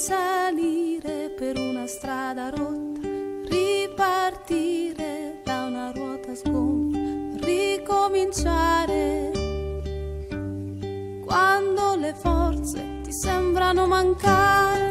risalire per una strada rotta, ripartire da una ruota sgonfia, ricominciare. Quando le forze ti sembrano mancare.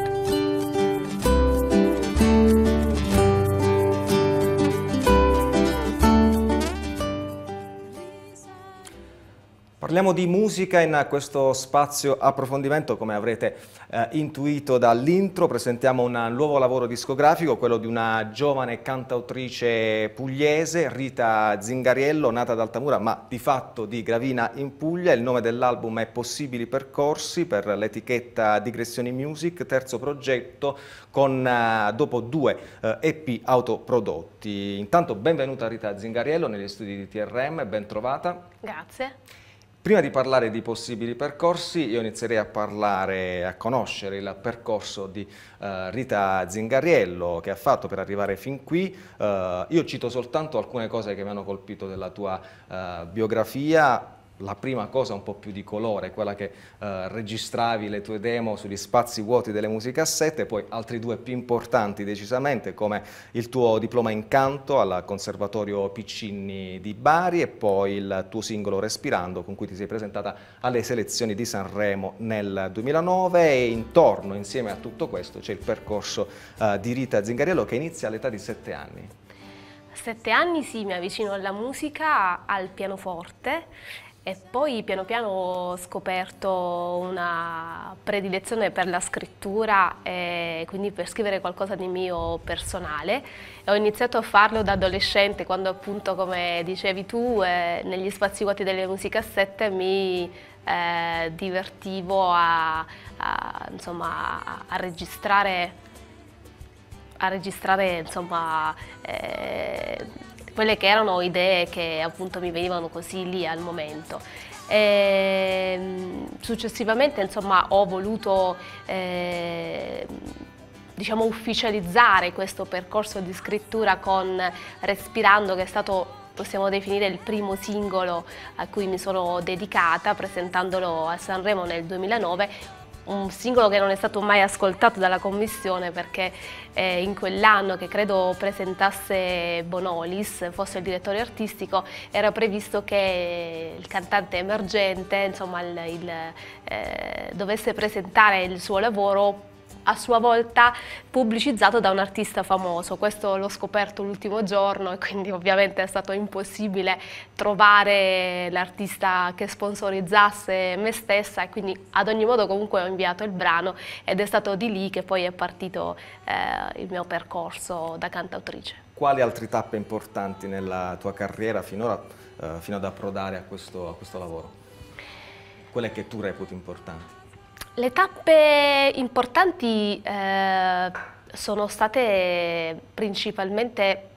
Parliamo di musica in questo spazio approfondimento, come avrete eh, intuito dall'intro, presentiamo un nuovo lavoro discografico, quello di una giovane cantautrice pugliese, Rita Zingariello, nata ad Altamura ma di fatto di Gravina in Puglia. Il nome dell'album è Possibili Percorsi per l'etichetta Digressioni Music, terzo progetto con eh, dopo due eh, EP autoprodotti. Intanto benvenuta Rita Zingariello negli studi di TRM, ben trovata. Grazie. Prima di parlare di possibili percorsi, io inizierei a parlare, a conoscere il percorso di uh, Rita Zingariello che ha fatto per arrivare fin qui. Uh, io cito soltanto alcune cose che mi hanno colpito della tua uh, biografia la prima cosa un po' più di colore, quella che eh, registravi le tue demo sugli spazi vuoti delle musicassette, poi altri due più importanti decisamente come il tuo diploma in canto al Conservatorio Piccini di Bari e poi il tuo singolo Respirando con cui ti sei presentata alle selezioni di Sanremo nel 2009 e intorno insieme a tutto questo c'è il percorso eh, di Rita Zingariello che inizia all'età di sette anni. A sette anni sì, mi avvicino alla musica, al pianoforte e poi piano piano ho scoperto una predilezione per la scrittura e quindi per scrivere qualcosa di mio personale. Ho iniziato a farlo da adolescente quando appunto, come dicevi tu, eh, negli spazi vuoti delle musicassette mi eh, divertivo a, a, insomma, a registrare a registrare insomma, eh, quelle che erano idee che appunto mi venivano così lì al momento. E, ehm, successivamente insomma ho voluto eh, diciamo ufficializzare questo percorso di scrittura con Respirando che è stato possiamo definire il primo singolo a cui mi sono dedicata presentandolo a Sanremo nel 2009 un singolo che non è stato mai ascoltato dalla commissione perché eh, in quell'anno che credo presentasse Bonolis, fosse il direttore artistico, era previsto che il cantante emergente insomma, il, il, eh, dovesse presentare il suo lavoro a sua volta pubblicizzato da un artista famoso. Questo l'ho scoperto l'ultimo giorno e quindi ovviamente è stato impossibile trovare l'artista che sponsorizzasse me stessa e quindi ad ogni modo comunque ho inviato il brano ed è stato di lì che poi è partito eh, il mio percorso da cantautrice. Quali altre tappe importanti nella tua carriera finora, eh, fino ad approdare a questo, a questo lavoro? Quelle che tu reputi importanti? Le tappe importanti eh, sono state principalmente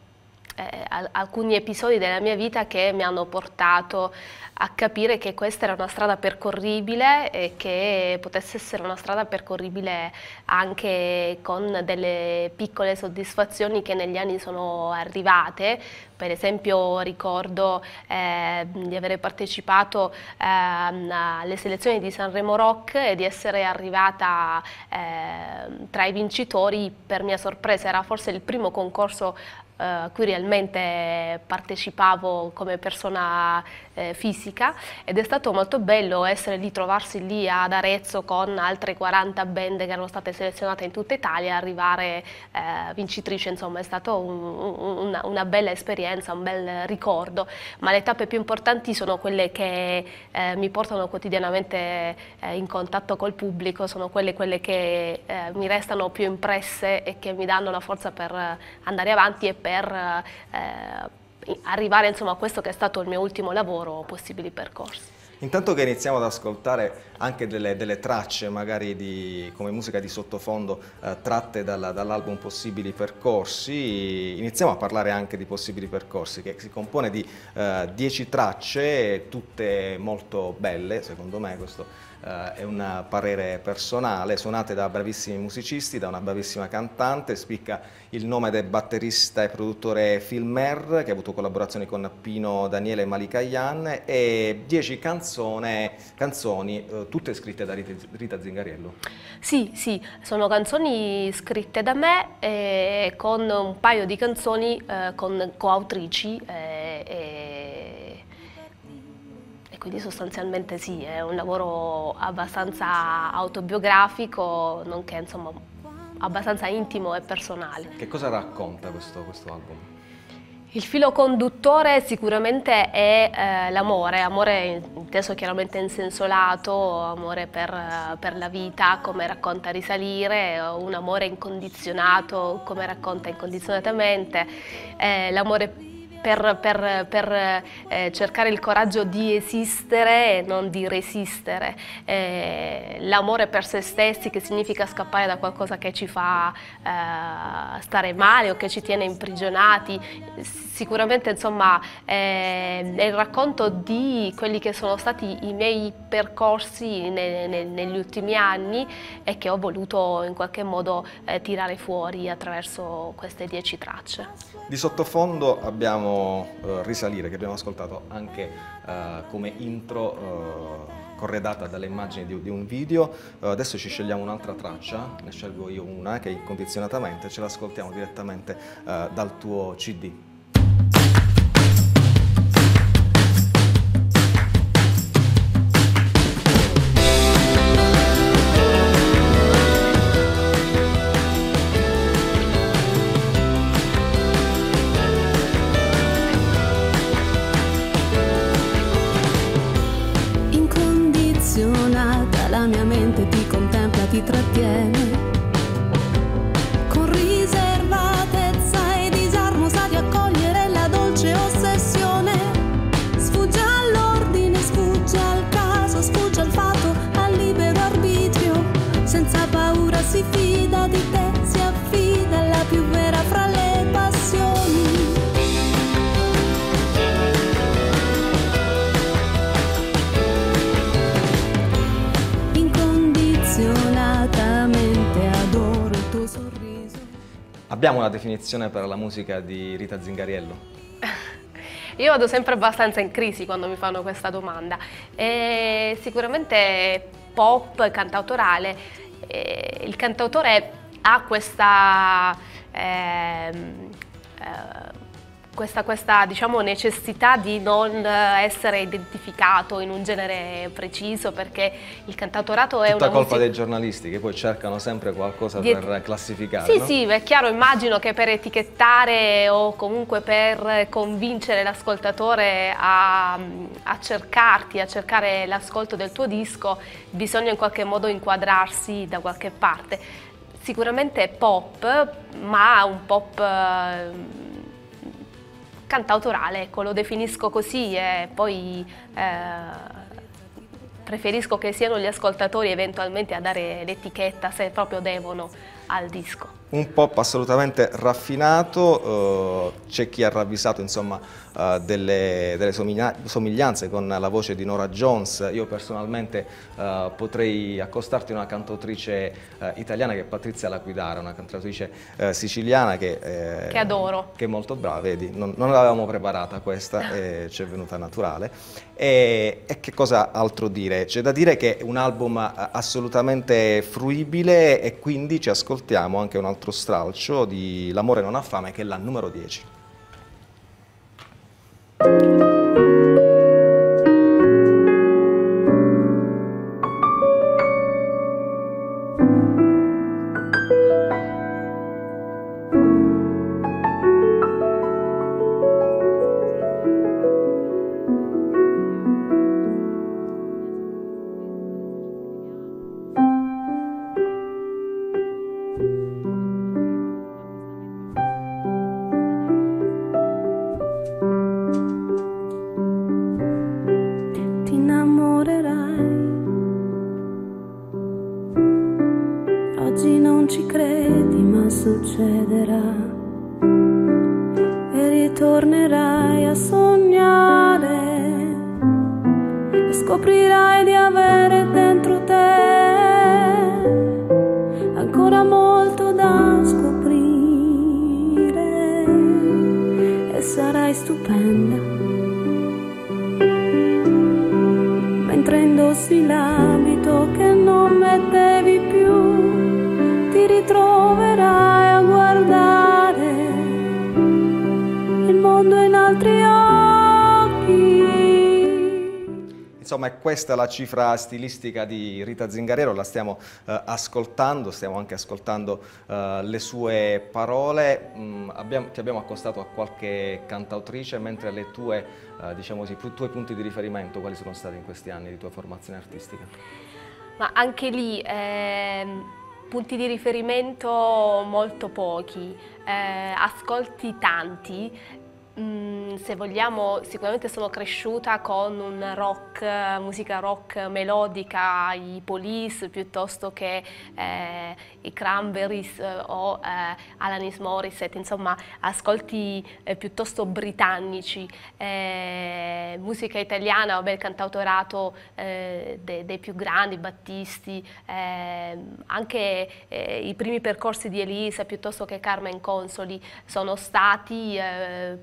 eh, alcuni episodi della mia vita che mi hanno portato a capire che questa era una strada percorribile e che potesse essere una strada percorribile anche con delle piccole soddisfazioni che negli anni sono arrivate. Per esempio ricordo eh, di avere partecipato eh, alle selezioni di Sanremo Rock e di essere arrivata eh, tra i vincitori per mia sorpresa, era forse il primo concorso a cui realmente partecipavo come persona eh, fisica ed è stato molto bello essere lì, trovarsi lì ad Arezzo con altre 40 band che erano state selezionate in tutta Italia arrivare eh, vincitrice, insomma è stata un, un, una, bella esperienza, un bel ricordo, ma le tappe più importanti sono quelle che eh, mi portano quotidianamente eh, in contatto col pubblico, sono quelle, quelle che eh, mi restano più impresse e che mi danno la forza per andare avanti e per per eh, arrivare insomma, a questo che è stato il mio ultimo lavoro, possibili percorsi. Intanto che iniziamo ad ascoltare anche delle, delle tracce, magari di, come musica di sottofondo, eh, tratte dal, dall'album Possibili Percorsi, iniziamo a parlare anche di Possibili Percorsi, che si compone di eh, dieci tracce, tutte molto belle, secondo me questo eh, è un parere personale, suonate da bravissimi musicisti, da una bravissima cantante, spicca il nome del batterista e produttore Phil Mer, che ha avuto collaborazioni con Pino Daniele e Malika Yan, e dieci canzone, canzoni, eh, tutte scritte da Rita, Rita Zingariello. Sì, sì, sono canzoni scritte da me eh, con un paio di canzoni eh, con coautrici eh, e, e quindi sostanzialmente sì, è un lavoro abbastanza autobiografico, nonché insomma abbastanza intimo e personale. Che cosa racconta questo, questo album? Il filo conduttore sicuramente è eh, l'amore, amore inteso chiaramente in senso lato, amore per, per, la vita come racconta Risalire, un amore incondizionato come racconta incondizionatamente, eh, l'amore per, per, per eh, cercare il coraggio di esistere e non di resistere, eh, l'amore per se stessi che significa scappare da qualcosa che ci fa eh, stare male o che ci tiene imprigionati, sicuramente insomma eh, è il racconto di quelli che sono stati i miei percorsi ne, ne, negli ultimi anni e che ho voluto in qualche modo eh, tirare fuori attraverso queste dieci tracce. Di sottofondo abbiamo eh, risalire, che abbiamo ascoltato anche eh, come intro eh, corredata dalle immagini di, di un video. Eh, adesso ci scegliamo un'altra traccia, ne scelgo io una che è condizionatamente, ce l'ascoltiamo direttamente eh, dal tuo CD. 点 Abbiamo una definizione per la musica di Rita Zingariello? Io vado sempre abbastanza in crisi quando mi fanno questa domanda. E sicuramente pop, cantautorale. E il cantautore ha questa... Eh, questa, questa diciamo, necessità di non essere identificato in un genere preciso perché il cantautorato è Tutta una colpa dei giornalisti che poi cercano sempre qualcosa di... per classificare Sì, no? sì, è chiaro, immagino che per etichettare o comunque per convincere l'ascoltatore a, a cercarti, a cercare l'ascolto del tuo disco bisogna in qualche modo inquadrarsi da qualche parte sicuramente è pop ma un pop cantautorale, ecco, lo definisco così e poi eh, preferisco che siano gli ascoltatori eventualmente a dare l'etichetta se proprio devono al disco. Un pop assolutamente raffinato, eh, c'è chi ha ravvisato insomma, eh, delle, delle, somiglianze con la voce di Nora Jones, io personalmente eh, potrei accostarti a una cantautrice eh, italiana che è Patrizia Laquidara, una cantautrice eh, siciliana che, eh, che, adoro. Che è molto brava, vedi, non, non l'avevamo preparata questa e ci è venuta naturale. E, e che cosa altro dire? C'è da dire che è un album assolutamente fruibile e quindi ci ascoltiamo anche un altro altro stralcio di L'amore non ha fame che è la numero 10. tornerai a sognare e scoprirai di avere dentro te ancora molto da scoprire. E sarai stupenda mentre indossi la mondo in altri occhi. Insomma, è questa la cifra stilistica di Rita Zingarero, la stiamo eh, ascoltando, stiamo anche ascoltando eh, le sue parole. Mm, abbiamo, ti abbiamo accostato a qualche cantautrice, mentre le tue, eh, diciamo così, i tuoi punti di riferimento quali sono stati in questi anni di tua formazione artistica? Ma anche lì ehm, punti di riferimento molto pochi, eh, ascolti tanti, Mm, se vogliamo, sicuramente sono cresciuta con un rock, musica rock melodica, i Police piuttosto che eh, i Cranberries eh, o eh, Alanis Morissette, insomma ascolti eh, piuttosto britannici. Eh, musica italiana, vabbè, il cantautorato eh, dei, dei più grandi, Battisti, anche i primi percorsi di Elisa piuttosto che Carmen Consoli sono stati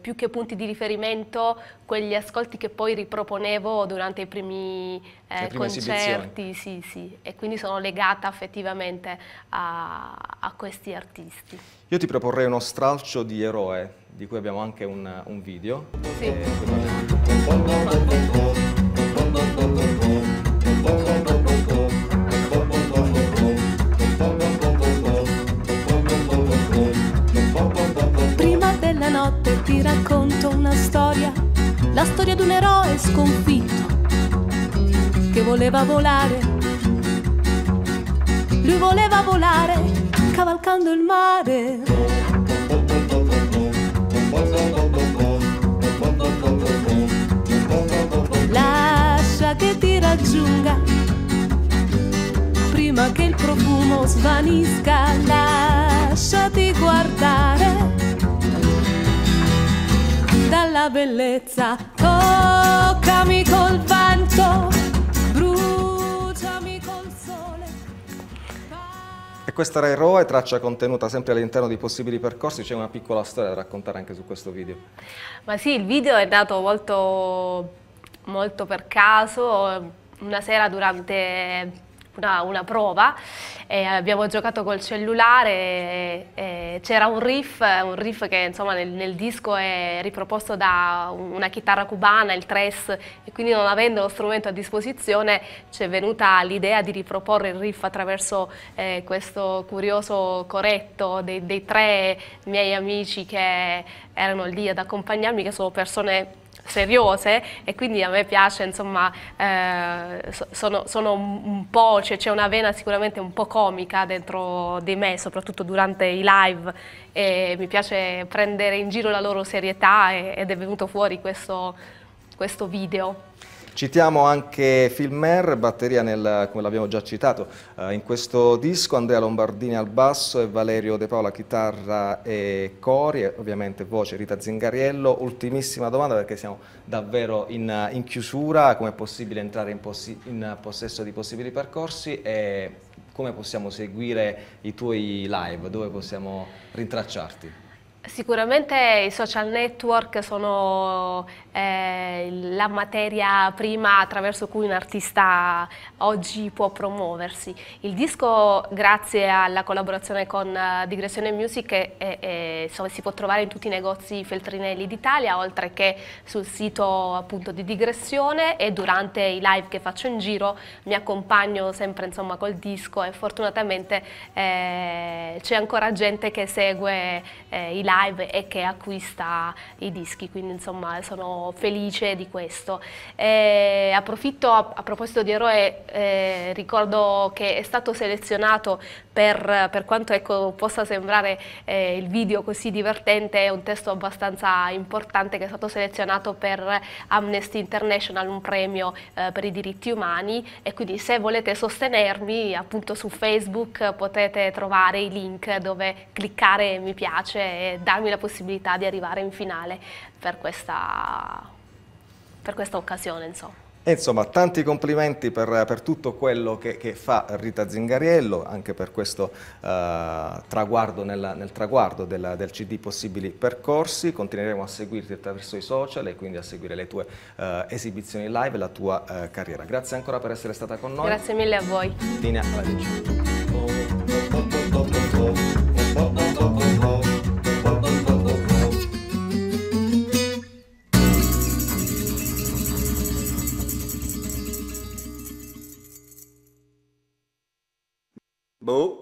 più che punti di riferimento quegli ascolti che poi riproponevo durante i primi eh, concerti, sì, sì, e quindi sono legata affettivamente a, a, questi artisti. Io ti proporrei uno stralcio di Eroe, di cui abbiamo anche un, un video. Sì. notte ti racconto una storia, la storia di un eroe sconfitto che voleva volare. Lui voleva volare cavalcando il mare. Lascia che ti raggiunga prima che il profumo svanisca, lasciati guardare bellezza. Toccami col vento, bruciami col sole. E questa era Eroe, traccia contenuta sempre all'interno di possibili percorsi, c'è una piccola storia da raccontare anche su questo video. Ma sì, il video è nato molto, molto per caso, una sera durante una, una prova. E abbiamo giocato col cellulare c'era un riff, un riff che insomma nel, nel, disco è riproposto da una chitarra cubana, il tres e quindi non avendo lo strumento a disposizione ci è venuta l'idea di riproporre il riff attraverso eh, questo curioso coretto dei, dei tre miei amici che erano lì ad accompagnarmi che sono persone seriose e quindi a me piace, insomma, eh, sono, sono, un po', c'è, una vena sicuramente un po' comica dentro di me, soprattutto durante i live e mi piace prendere in giro la loro serietà ed è venuto fuori questo, questo video. Citiamo anche Filmer, batteria nel, come l'abbiamo già citato eh, in questo disco, Andrea Lombardini al basso e Valerio De Paola chitarra e cori, e ovviamente voce Rita Zingariello. Ultimissima domanda perché siamo davvero in, in chiusura, come è possibile entrare in, possi in possesso di possibili percorsi e come possiamo seguire i tuoi live, dove possiamo rintracciarti? Sicuramente i social network sono eh, la materia prima attraverso cui un artista oggi può promuoversi. Il disco, grazie alla collaborazione con uh, Digressione Music, è, è, insomma, si può trovare in tutti i negozi Feltrinelli d'Italia, oltre che sul sito appunto di Digressione e durante i live che faccio in giro mi accompagno sempre insomma, col disco e fortunatamente eh, c'è ancora gente che segue eh, i live live e che acquista i dischi, quindi insomma sono felice di questo. E approfitto a, a, proposito di Eroe, eh, ricordo che è stato selezionato per, per quanto ecco, possa sembrare eh, il video così divertente, è un testo abbastanza importante che è stato selezionato per Amnesty International, un premio eh, per i diritti umani e quindi se volete sostenermi appunto su Facebook potete trovare i link dove cliccare mi piace e darmi la possibilità di arrivare in finale per questa, per questa occasione. Insomma. Insomma, tanti complimenti per, per tutto quello che, che, fa Rita Zingariello, anche per questo uh, traguardo nel, nel traguardo del, del, CD Possibili Percorsi. Continueremo a seguirti attraverso i social e quindi a seguire le tue uh, esibizioni live e la tua uh, carriera. Grazie ancora per essere stata con noi. Grazie mille a voi. Linea alla Bố.